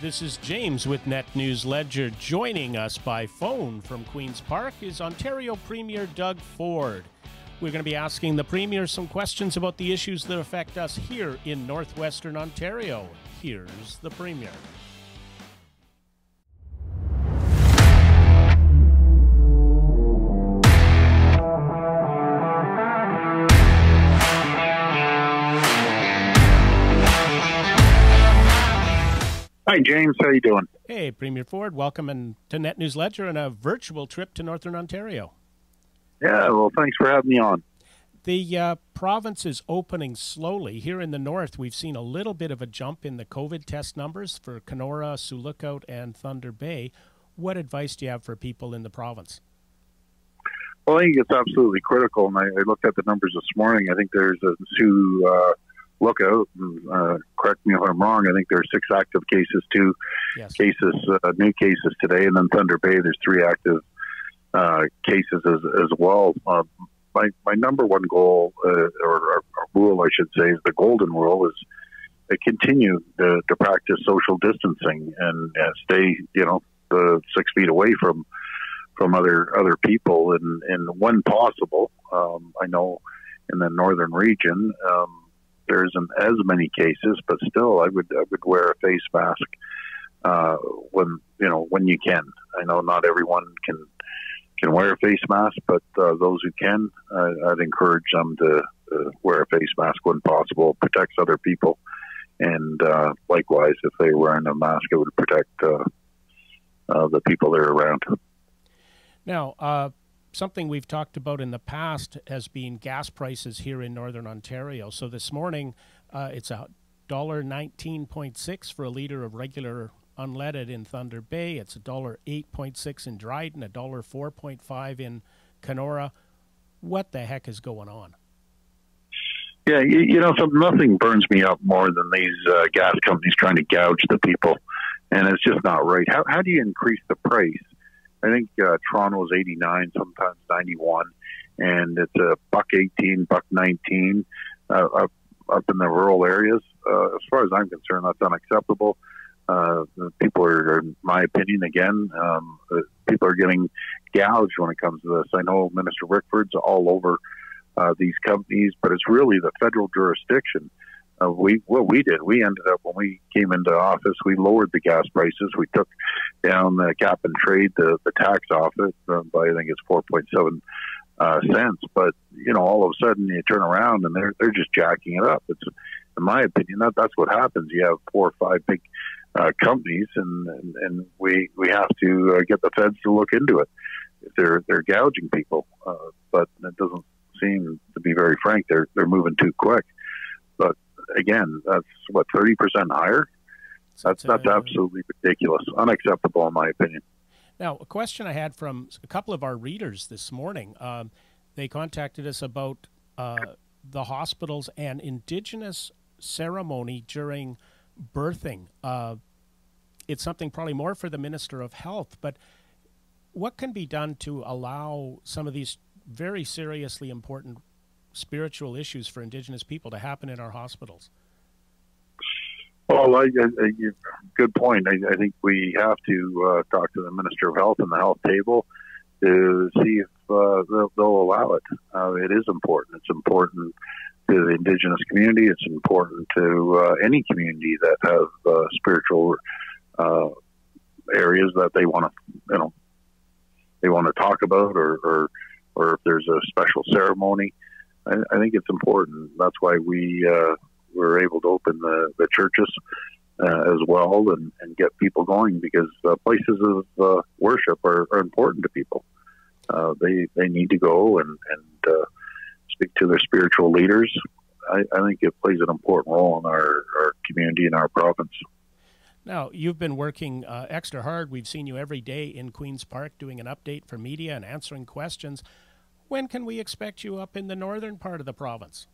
This is James with Net News Ledger. Joining us by phone from Queen's Park is Ontario Premier Doug Ford. We're going to be asking the Premier some questions about the issues that affect us here in northwestern Ontario. Here's the Premier. Hi, James. How are you doing? Hey, Premier Ford. Welcome in to Net News Ledger and a virtual trip to Northern Ontario. Yeah, well, thanks for having me on. The uh, province is opening slowly. Here in the north, we've seen a little bit of a jump in the COVID test numbers for Kenora, Sioux Lookout, and Thunder Bay. What advice do you have for people in the province? Well, I think it's absolutely critical, and I, I looked at the numbers this morning. I think there's a Sioux uh, look out. Uh, correct me if I'm wrong. I think there are six active cases, two yes. cases, uh, new cases today, and then Thunder Bay. There's three active uh, cases as, as well. Uh, my my number one goal, uh, or, or, rule, I should say, is the golden rule is to continue to, to practice social distancing and uh, stay, you know, the six feet away from from other other people, and and when possible. Um, I know in the northern region. Um, there isn't as many cases, but still, I would I would wear a face mask uh, when you know when you can. I know not everyone can can wear a face mask, but uh, those who can, I, I'd encourage them to uh, wear a face mask when possible. It protects other people, and uh, likewise, if they're wearing a mask, it would protect uh, uh, the people they're around. Now, uh, something we've talked about in the past has been gas prices here in northern Ontario. So this morning, uh, it's a dollar nineteen point six for a liter of regular unleaded in Thunder Bay. It's a dollar eight point six in Dryden, a dollar four point five in Kenora. What the heck is going on? Yeah, you, you know, nothing burns me up more than these uh, gas companies trying to gouge the people, and it's just not right. How how do you increase the price? I think uh, Toronto is 89, sometimes 91, and it's a buck 18, buck 19 uh, up, up in the rural areas. Uh, as far as I'm concerned, that's unacceptable. Uh, people are, in my opinion, again, um, uh, people are getting gouged when it comes to this. I know Minister Rickford's all over uh, these companies, but it's really the federal jurisdiction uh, we what we did, we ended up when we came into office, we lowered the gas prices. We took down the cap and trade, the, the tax off it uh, by I think it's four point seven uh, cents. But you know, all of a sudden you turn around and they're they're just jacking it up. It's in my opinion that that's what happens. You have four or five big uh, companies, and, and and we we have to uh, get the feds to look into it. If they're they're gouging people, uh, but it doesn't seem to be very frank. They're they're moving too quick. Again, that's what thirty percent higher. That's that's absolutely ridiculous, unacceptable in my opinion. Now, a question I had from a couple of our readers this morning. Um, they contacted us about uh, the hospitals and Indigenous ceremony during birthing. Uh, it's something probably more for the Minister of Health, but what can be done to allow some of these very seriously important spiritual issues for Indigenous people to happen in our hospitals? Well, I, I, good point. I, I, think we have to uh, talk to the Minister of Health and the health table to see if uh, they'll, they'll, allow it. Uh, it is important. It's important to the Indigenous community. It's important to uh, any community that have uh, spiritual uh, areas that they want to, you know, they want to talk about, or, or, or if there's a special ceremony. I, I think it's important. That's why we uh, were able to open the, the churches uh, as well and, and get people going because uh, places of uh, worship are, are important to people. Uh, they they need to go and and uh, speak to their spiritual leaders. I, I think it plays an important role in our, our community and our province. Now, you've been working uh, extra hard. We've seen you every day in Queen's Park doing an update for media and answering questions. When can we expect you up in the northern part of the province?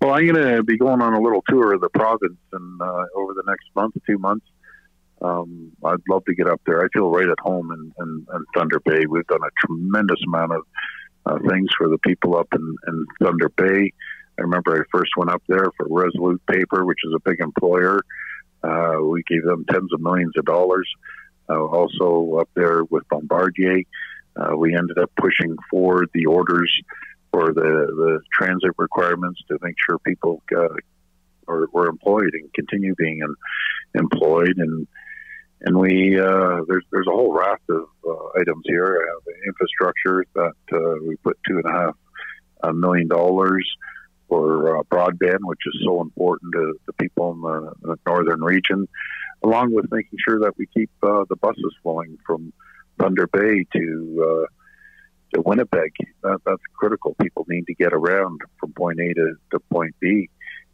Well, I'm going to be going on a little tour of the province, and uh, over the next month, two months, um, I'd love to get up there. I feel right at home in, in, in Thunder Bay. We've done a tremendous amount of uh, things for the people up in, in Thunder Bay. I remember I first went up there for Resolute Paper, which is a big employer. Uh, we gave them tens of millions of dollars. Uh, also up there with Bombardier, uh, we ended up pushing forward the orders for the, the transit requirements to make sure people uh, are, were employed and continue being employed. And and we uh, there's there's a whole raft of uh, items here. Infrastructure that uh, we put two and a half million dollars for broadband, which is so important to the people in the, the, northern region, along with making sure that we keep the buses flowing from Thunder Bay to uh, to Winnipeg. That, that's critical. People need to get around from point A to, to point B.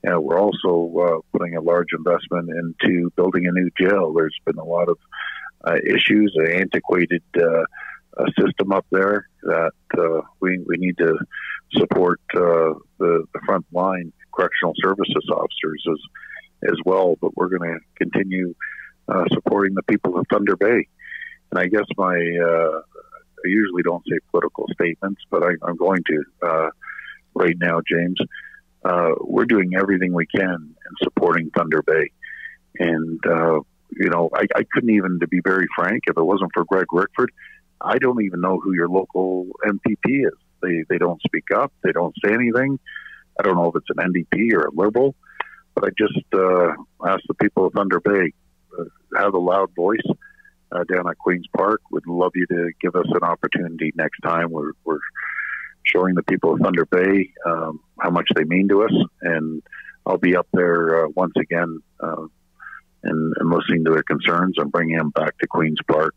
Uh, we're also uh, putting a large investment into building a new jail. There's been a lot of uh, issues, an antiquated uh, system up there that uh, we, we need to support uh, the, the front line correctional services officers as, as well. But we're going to continue supporting the people of Thunder Bay. And I guess my, uh, I usually don't say political statements, but I, am going to uh, right now, James uh, we're doing everything we can in supporting Thunder Bay. And, uh, you know, I, I couldn't even, to be very frank, if it wasn't for Greg Rickford, I don't even know who your local MPP is. They, they don't speak up. They don't say anything. I don't know if it's an NDP or a Liberal, but I just uh, ask the people of Thunder Bay, uh, have a loud voice uh, down at Queen's Park. Would love you to give us an opportunity next time. We're, we're showing the people of Thunder Bay um, how much they mean to us. And I'll be up there uh, once again uh, and, and, listening to their concerns and bringing them back to Queens Park.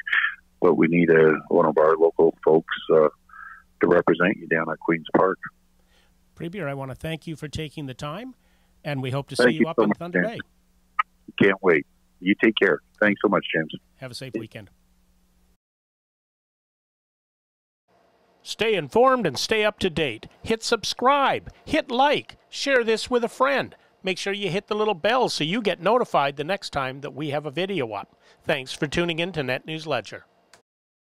But we need a, one of our local folks uh, to represent you down at Queens Park. Premier, I want to thank you for taking the time, and we hope to thank see you, you up so in Thunder Bay. Can't wait. You take care. Thanks so much, James. Have a safe weekend. Stay informed and stay up to date. Hit subscribe, hit like, share this with a friend. Make sure you hit the little bell so you get notified the next time that we have a video up. Thanks for tuning in to Net News Ledger.